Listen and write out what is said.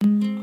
thank you